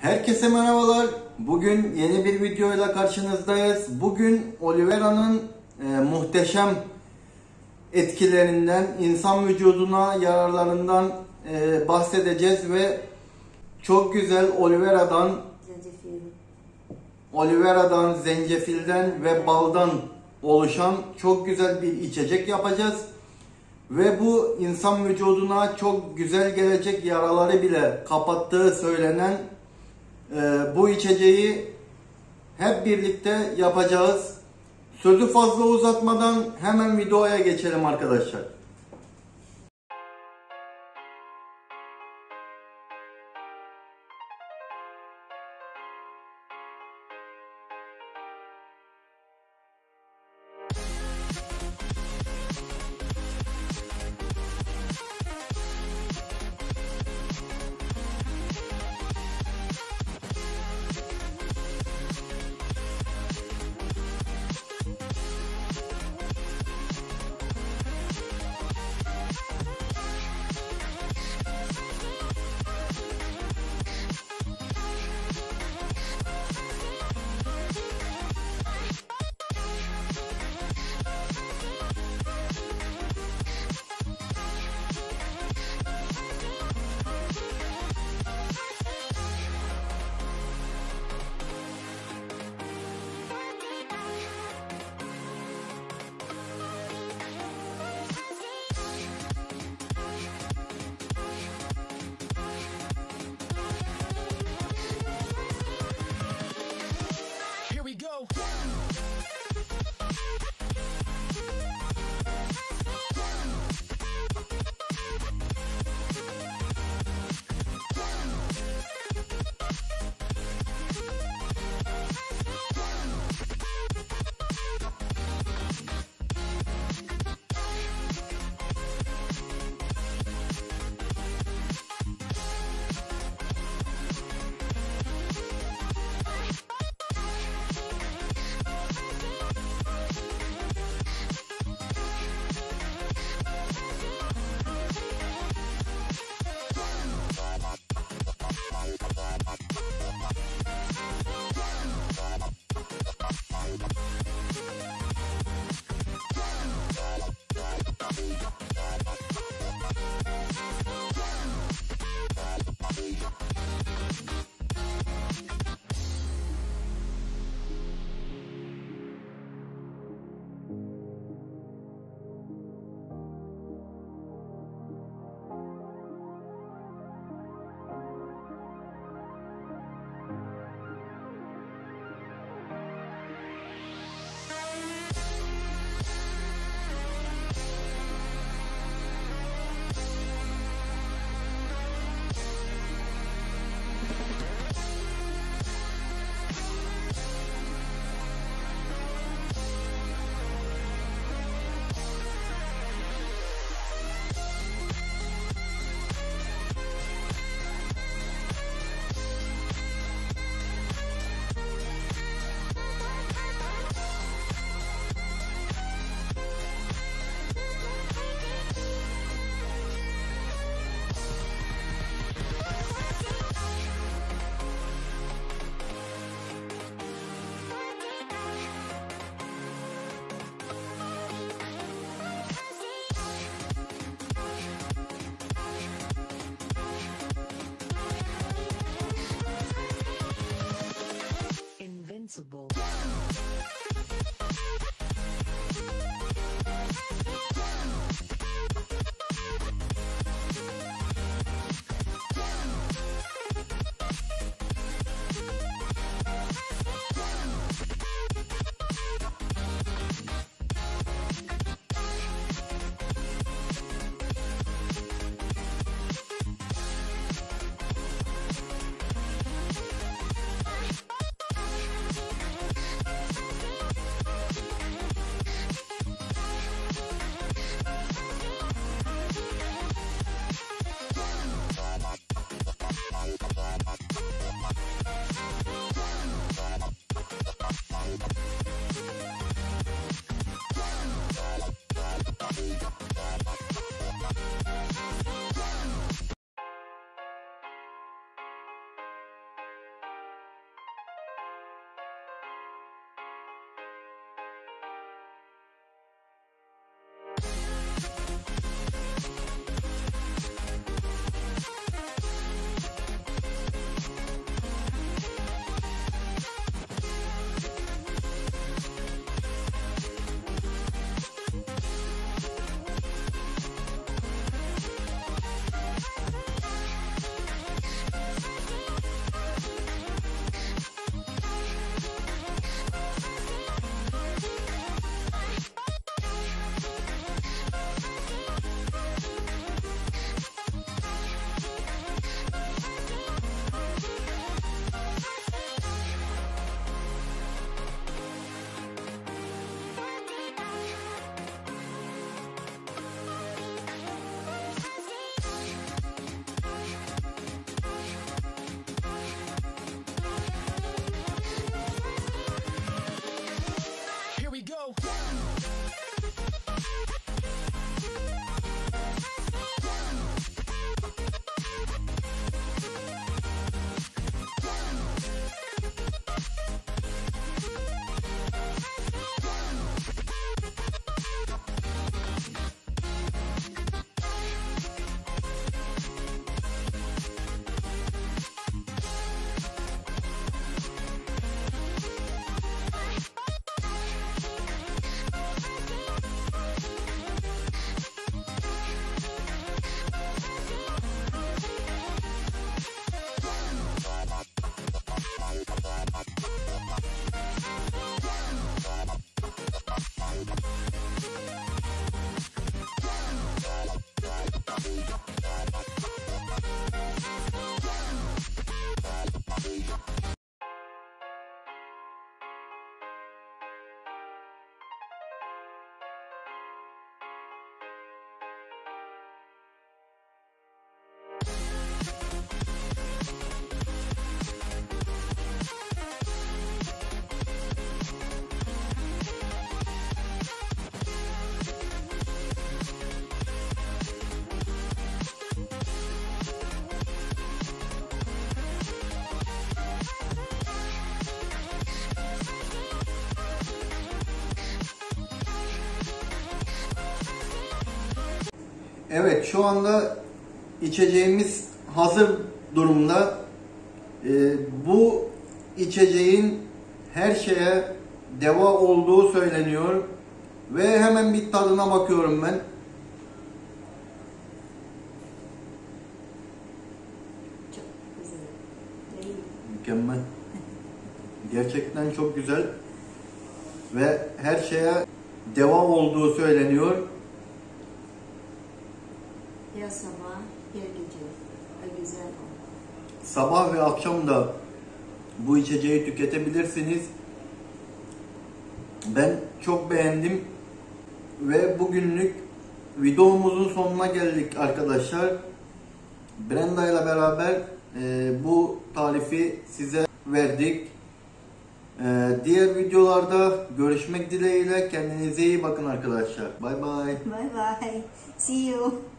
Herkese merhabalar. Bugün yeni bir videoyla karşınızdayız. Bugün Olivera'nın e, muhteşem etkilerinden, insan vücuduna yararlarından e, bahsedeceğiz ve çok güzel Olivera'dan, Zencefil. Olivera'dan, zencefilden ve baldan oluşan çok güzel bir içecek yapacağız. Ve bu insan vücuduna çok güzel gelecek yaraları bile kapattığı söylenen bu içeceği hep birlikte yapacağız. Sözü fazla uzatmadan hemen videoya geçelim arkadaşlar. Wow. Evet şu anda içeceğimiz hazır durumda. Ee, bu içeceğin her şeye deva olduğu söyleniyor. Ve hemen bir tadına bakıyorum ben. Çok güzel. Mükemmel. Gerçekten çok güzel. Ve her şeye deva olduğu söyleniyor. Her sabah, her gece. Ve güzel o. Sabah ve akşam da bu içeceği tüketebilirsiniz. Ben çok beğendim ve bugünlük videomuzun sonuna geldik arkadaşlar. Brenda ile beraber e, bu tarifi size verdik. E, diğer videolarda görüşmek dileğiyle kendinize iyi bakın arkadaşlar. Bay bay. Bye bye. See you.